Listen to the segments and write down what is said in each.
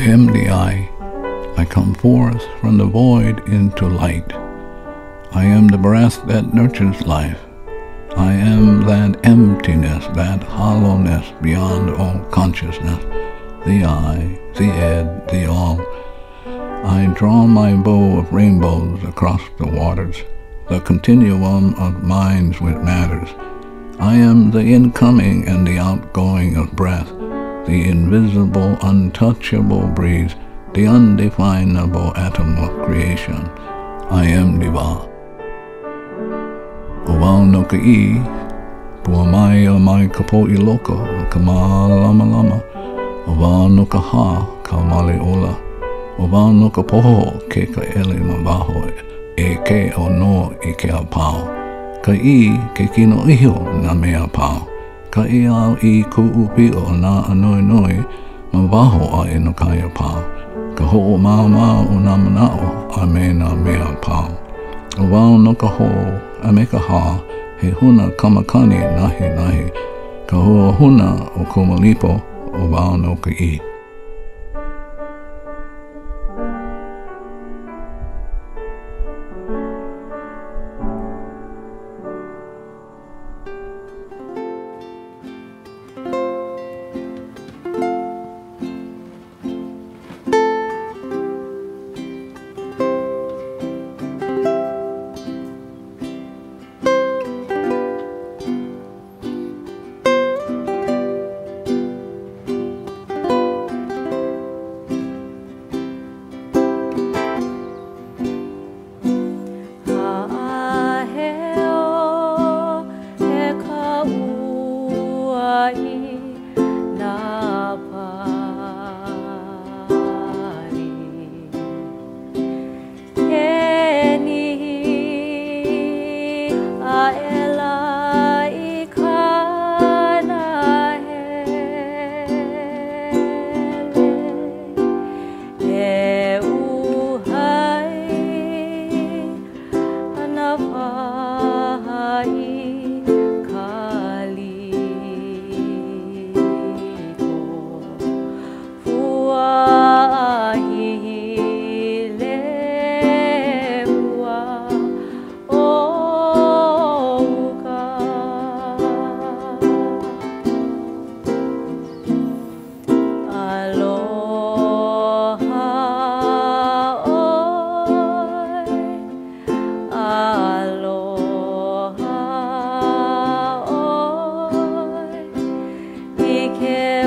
am the I. I come forth from the void into light. I am the breath that nurtures life. I am that emptiness, that hollowness beyond all consciousness, the I, the Ed, the All. I draw my bow of rainbows across the waters, the continuum of minds with matters. I am the incoming and the outgoing of breath, the invisible, untouchable breeze, the undefinable atom of creation. I am Diva. O wau no ka i, pua mai o mai ka i loko, lama lama, o wau no ka ha, ka male ola, o wau no ka poho ke ka ele ma waho e ke o no i ke a pao. Ka i ke kino iho na mea. Ka i au i ku upi o na anoi noi ma waho a e no kaya pao. Ka ho o maa maa o na manao a me na mea pao. O wau no ka ho a me ka ha he huna kamakani nahi nahi. Ka hoa huna o kumalipo o wau no ka i. I am. can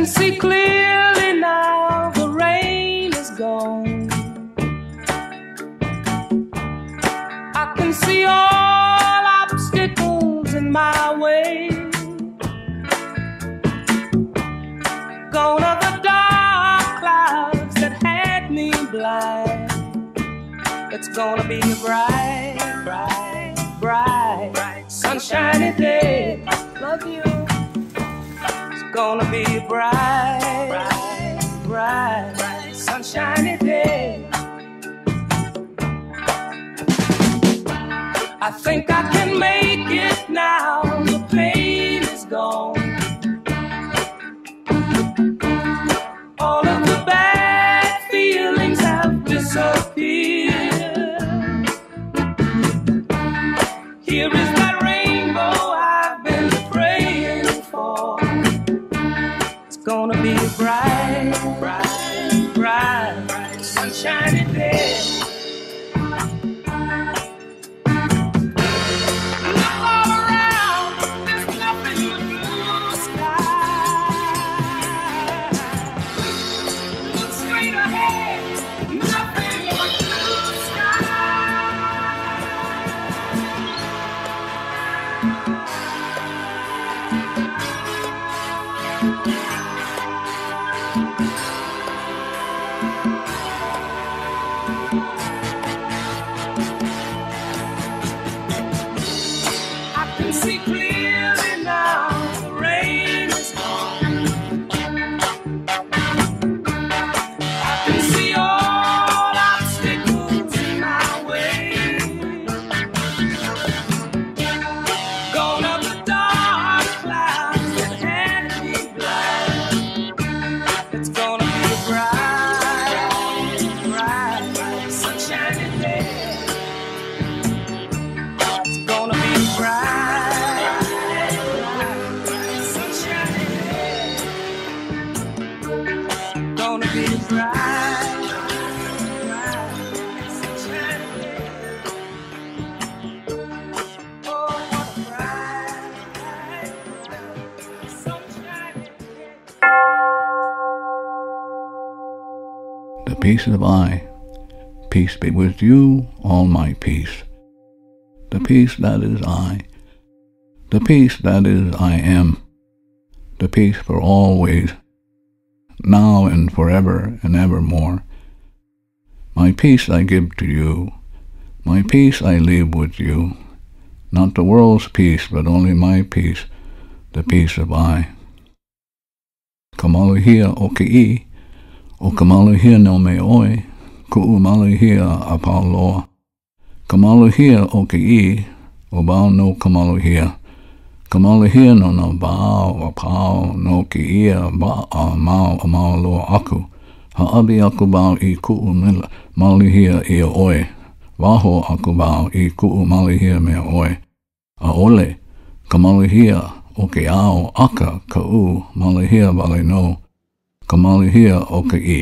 can see clearly now the rain is gone. I can see all obstacles in my way. Gone are the dark clouds that had me blind. It's gonna be a bright, bright, bright, bright, sunshiny day. Gonna be a bright, bright, bright sunshiny day. I think I can make it I peace of I. Peace be with you, all my peace. The peace that is I. The peace that is I am. The peace for always, now and forever and evermore. My peace I give to you. My peace I leave with you. Not the world's peace, but only my peace, the peace of I. Kamaluhia o ke i, o kamaluhia no me oi, ku'u maluhia a pauloa. Kamaluhia o ke i, o bao no kamaluhia. Kamaluhia no na bao a pao no ke ia ba a mau a mau loa aku. Ha'abi aku bao i ku'u mila maluhia i a oi. Waho aku bao i ku'u maluhia me a oi. A ole, kamaluhia o ke ao aka ka u maluhia vale no. Kamaluhia o ke i.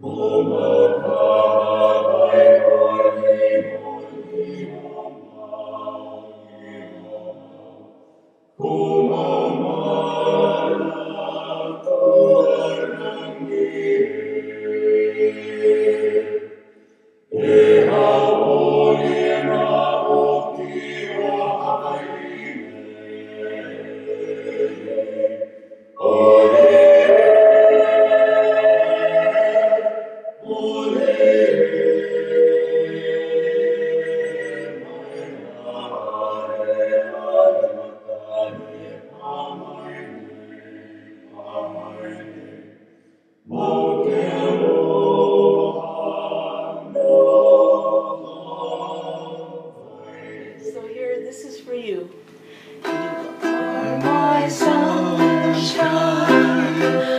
Oh, This is for you. you oh,